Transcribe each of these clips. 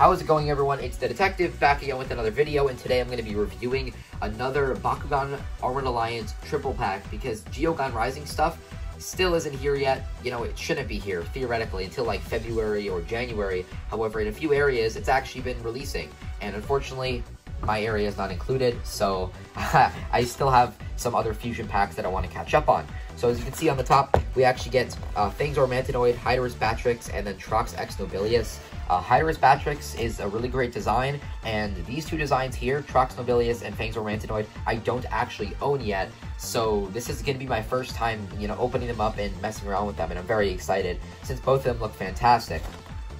How is it going everyone? It's the Detective back again with another video and today I'm going to be reviewing another Bakugan Armored Alliance triple pack because Geogan Rising stuff still isn't here yet. You know, it shouldn't be here theoretically until like February or January. However, in a few areas it's actually been releasing and unfortunately my area is not included so I still have some other fusion packs that I want to catch up on. So as you can see on the top, we actually get uh, Fangzor Mantinoid, Hydorous Batrix, and then Trox X Nobilious. Uh, Hydorous Batrix is a really great design, and these two designs here, Trox Nobilious and Fangzor Mantinoid, I don't actually own yet, so this is going to be my first time, you know, opening them up and messing around with them, and I'm very excited, since both of them look fantastic.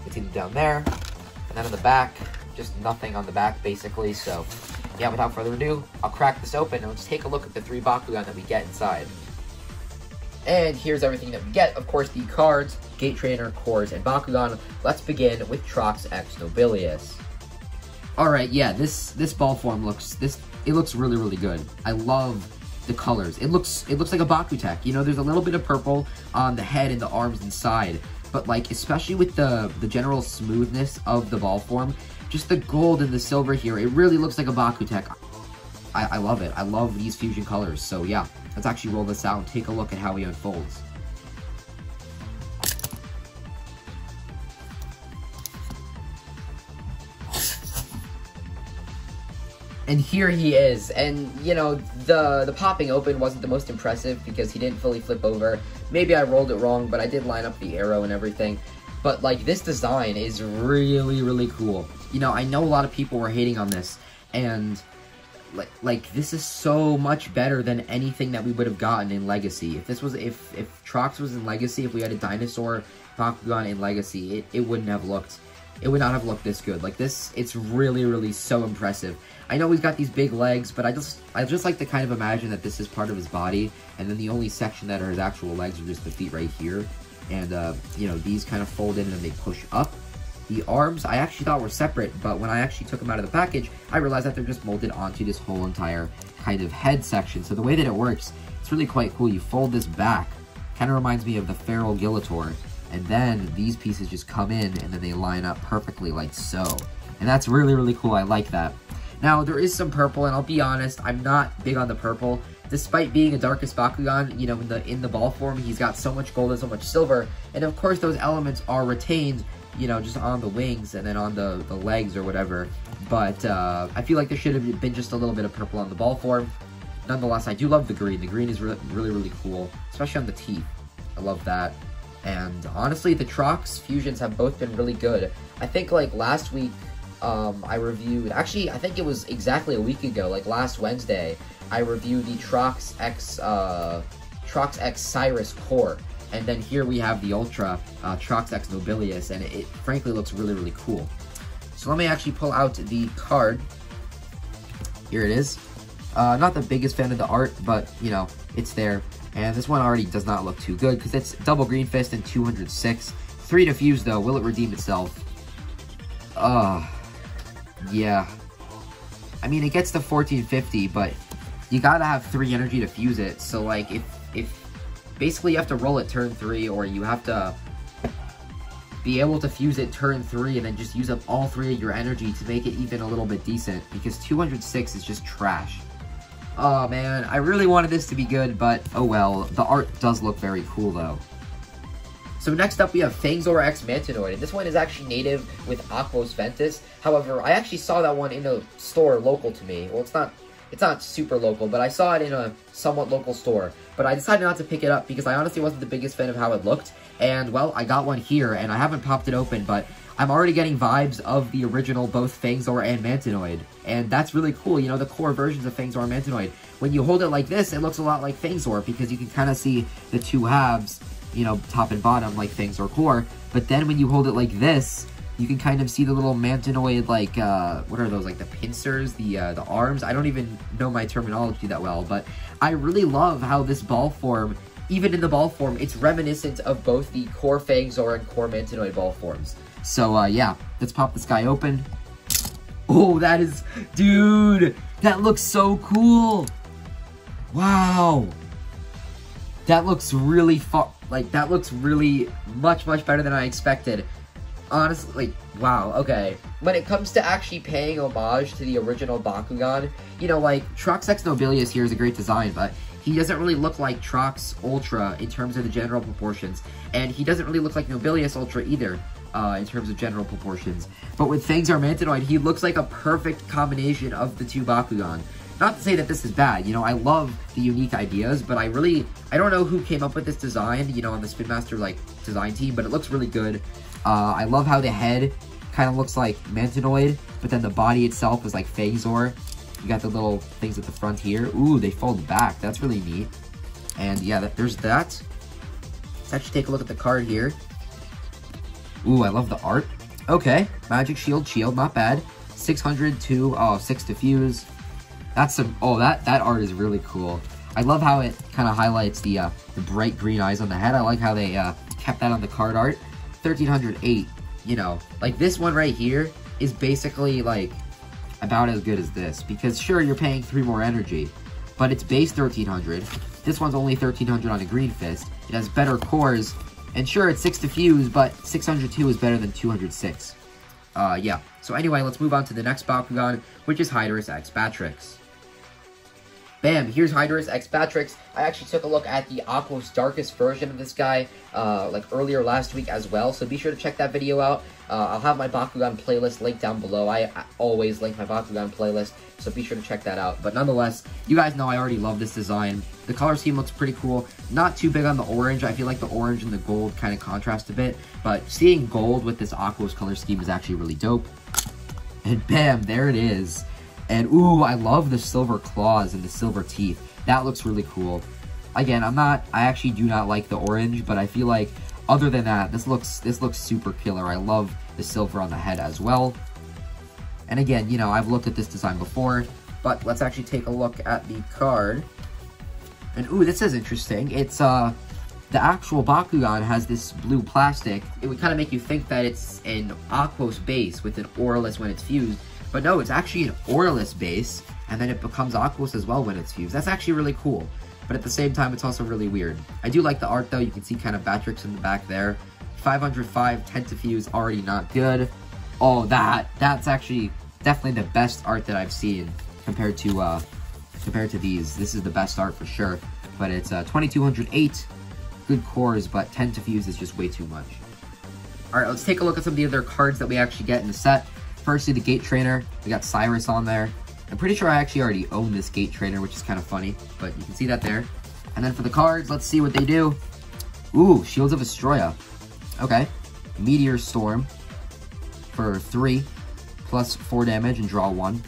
You see them down there, and then on the back, just nothing on the back, basically, so, yeah, without further ado, I'll crack this open, and let's take a look at the three Bakugan that we get inside. And here's everything that we get. Of course, the cards, Gate Trainer, Cores, and Bakugan. Let's begin with Trox X Nobilious. Alright, yeah, this this ball form looks this it looks really, really good. I love the colors. It looks it looks like a Bakutech. You know, there's a little bit of purple on the head and the arms and side. But like especially with the the general smoothness of the ball form, just the gold and the silver here, it really looks like a Bakutech. I, I love it. I love these fusion colors. So yeah, let's actually roll this out and take a look at how he unfolds. And here he is. And you know the the popping open wasn't the most impressive because he didn't fully flip over. Maybe i rolled it wrong but i did line up the arrow and everything. But like this design is really really cool. You know i know a lot of people were hating on this and like like this is so much better than anything that we would have gotten in Legacy. If this was if if Trox was in Legacy, if we had a dinosaur Bakugan in Legacy, it, it wouldn't have looked it would not have looked this good. Like this, it's really, really so impressive. I know he's got these big legs, but I just I just like to kind of imagine that this is part of his body, and then the only section that are his actual legs are just the feet right here. And uh, you know, these kind of fold in and they push up. The arms, I actually thought were separate, but when I actually took them out of the package, I realized that they're just molded onto this whole entire kind of head section. So the way that it works, it's really quite cool. You fold this back, kind of reminds me of the Feral Gillator, and then these pieces just come in and then they line up perfectly like so. And that's really, really cool. I like that. Now, there is some purple, and I'll be honest, I'm not big on the purple. Despite being a Darkus Bakugan, you know, in the in the ball form, he's got so much gold and so much silver. And of course, those elements are retained you know, just on the wings and then on the, the legs or whatever. But uh, I feel like there should have been just a little bit of purple on the ball form. Nonetheless, I do love the green. The green is re really, really cool, especially on the teeth. I love that. And honestly, the Trox fusions have both been really good. I think like last week, um, I reviewed, actually, I think it was exactly a week ago, like last Wednesday, I reviewed the Trox X, uh, Trox X Cyrus Core. And then here we have the Ultra uh, Trox X Nobilious, and it, it, frankly looks really, really cool. So let me actually pull out the card. Here it is. Uh, not the biggest fan of the art, but, you know, it's there. And this one already does not look too good, because it's double Green Fist and 206. Three to fuse, though. Will it redeem itself? Uh, yeah. I mean, it gets to 1450, but you gotta have three energy to fuse it. So, like, if, if basically you have to roll it turn three, or you have to be able to fuse it turn three and then just use up all three of your energy to make it even a little bit decent because 206 is just trash. Oh man, I really wanted this to be good, but oh well. The art does look very cool though. So next up we have Fangzor X Mantinoid, and this one is actually native with Aquos Ventus. However, I actually saw that one in a store local to me. Well, it's not it's not super local, but I saw it in a somewhat local store. But I decided not to pick it up because I honestly wasn't the biggest fan of how it looked. And, well, I got one here, and I haven't popped it open, but I'm already getting vibes of the original both Fangzor and Mantinoid. And that's really cool, you know, the core versions of Fangzor and Mantinoid. When you hold it like this, it looks a lot like Fangzor because you can kind of see the two halves, you know, top and bottom like Fangzor core. But then when you hold it like this, you can kind of see the little mantinoid, like, uh, what are those, like the pincers, the, uh, the arms? I don't even know my terminology that well, but I really love how this ball form, even in the ball form, it's reminiscent of both the core Fangzor and core Mantinoid ball forms. So, uh, yeah, let's pop this guy open. Oh, that is, dude, that looks so cool. Wow. That looks really far, like, that looks really much, much better than I expected. Honestly, wow, okay. When it comes to actually paying homage to the original Bakugan, you know, like, Trox X Nobilious here is a great design, but he doesn't really look like Trox Ultra in terms of the general proportions, and he doesn't really look like Nobilious Ultra either. Uh, in terms of general proportions. But with Fangzor Mantinoid, he looks like a perfect combination of the two Bakugan. Not to say that this is bad, you know, I love the unique ideas, but I really, I don't know who came up with this design, you know, on the Spin Master, like, design team, but it looks really good. Uh, I love how the head kind of looks like Mantinoid, but then the body itself is like Fangzor. You got the little things at the front here. Ooh, they fold back. That's really neat. And yeah, that, there's that. Let's actually take a look at the card here. Ooh, I love the art. Okay, Magic Shield, Shield, not bad. 600 to, oh, 6 Diffuse. That's some, oh, that, that art is really cool. I love how it kind of highlights the, uh, the bright green eyes on the head. I like how they uh, kept that on the card art. 1308, you know, like this one right here is basically like about as good as this. Because sure, you're paying 3 more energy, but it's base 1300. This one's only 1300 on a green fist. It has better cores, and sure, it's 6 diffuse, but 602 is better than 206. Uh, yeah. So anyway, let's move on to the next Bakugan, which is Hydorous X Batrix. Bam, here's Hydorous X Batrix. I actually took a look at the Aquos Darkus version of this guy, uh, like earlier last week as well, so be sure to check that video out. Uh, I'll have my Bakugan playlist linked down below. I, I, always link my Bakugan playlist, so be sure to check that out. But nonetheless, you guys know I already love this design. The color scheme looks pretty cool. Not too big on the orange. I feel like the orange and the gold kind of contrast a bit, but seeing gold with this Aquos color scheme is actually really dope. And bam, there it is. And ooh, I love the silver claws and the silver teeth. That looks really cool. Again, I'm not, I actually do not like the orange, but I feel like other than that, this looks, this looks super killer. I love the silver on the head as well. And again, you know, I've looked at this design before, but let's actually take a look at the card. And ooh, this is interesting. It's, uh, the actual Bakugan has this blue plastic. It would kind of make you think that it's an Aquos base with an Aurelus when it's fused, but no, it's actually an Aurelus base, and then it becomes Aquos as well when it's fused. That's actually really cool. But at the same time, it's also really weird. I do like the art, though. You can see kind of Batrix in the back there. 505, 10 to fuse, already not good. Oh, that, that's actually definitely the best art that I've seen compared to, uh, compared to these. This is the best art for sure. But it's uh, 2208, good cores, but 10 to fuse is just way too much. Alright, let's take a look at some of the other cards that we actually get in the set. Firstly, the Gate Trainer. We got Cyrus on there. I'm pretty sure I actually already own this Gate Trainer, which is kind of funny, but you can see that there. And then for the cards, let's see what they do. Ooh, Shields of Astroya. Okay. Meteor Storm for 3, plus 4 damage and draw 1.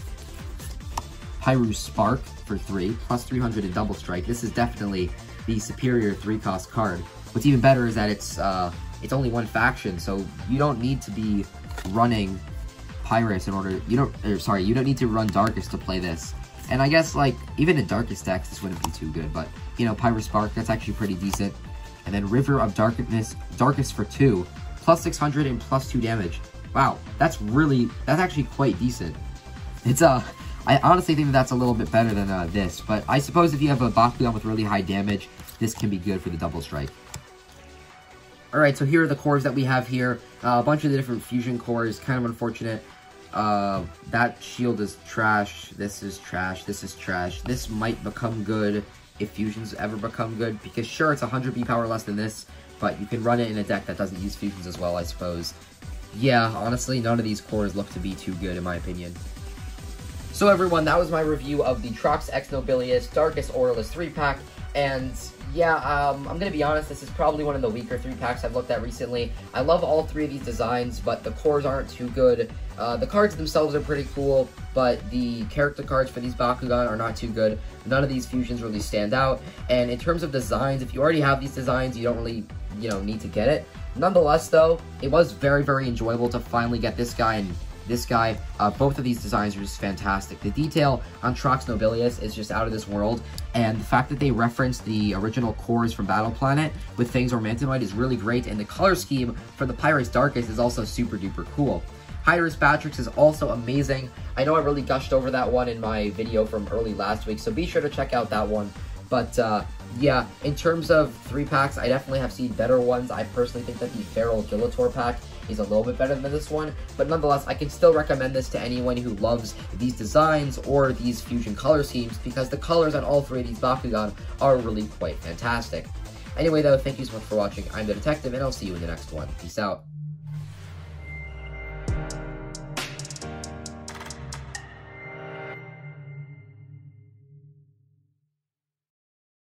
Pyrus Spark for 3, plus 300 in Double Strike. This is definitely the superior 3-cost card. What's even better is that it's uh, it's only one faction, so you don't need to be running Pyrus in order, you don't, or sorry, you don't need to run Darkus to play this. And I guess, like, even in Darkus decks, this wouldn't be too good, but, you know, Pyrus Spark, that's actually pretty decent. And then River of Darkness, Darkus for 2, plus 600 and plus 2 damage. Wow, that's really, that's actually quite decent. It's, uh, I honestly think that that's a little bit better than uh, this, but I suppose if you have a Bakugan with really high damage, this can be good for the double strike. Alright, so here are the cores that we have here. Uh, a bunch of the different fusion cores, kind of unfortunate. Uh, that shield is trash. This is trash. This is trash. This might become good if fusions ever become good, because sure, it's 100 B power less than this, but you can run it in a deck that doesn't use fusions as well, I suppose. Yeah, honestly, none of these cores look to be too good, in my opinion. So everyone, that was my review of the Trox X Nobilious Darkus Aurelus 3-pack, and yeah, um, I'm gonna be honest, this is probably one of the weaker three packs I've looked at recently. I love all three of these designs, but the cores aren't too good. Uh, the cards themselves are pretty cool, but the character cards for these Bakugan are not too good. None of these fusions really stand out, and in terms of designs, if you already have these designs, you don't really, you know, need to get it. Nonetheless, though, it was very, very enjoyable to finally get this guy and this guy. Uh, both of these designs are just fantastic. The detail on Trox Nobilious is just out of this world, and the fact that they reference the original cores from Battle Planet with Fangzor Mantinoid is really great, and the color scheme for the Pyrus Darkus is also super duper cool. Hydorous Batrix is also amazing. I know I really gushed over that one in my video from early last week, so be sure to check out that one. But, uh, yeah, in terms of three packs, I definitely have seen better ones. I personally think that the Feral Gillator pack He's a little bit better than this one, but nonetheless, I can still recommend this to anyone who loves these designs or these fusion color schemes because the colors on all three of these Bakugan are really quite fantastic. Anyway though, thank you so much for watching. I'm the Detective, and I'll see you in the next one. Peace out.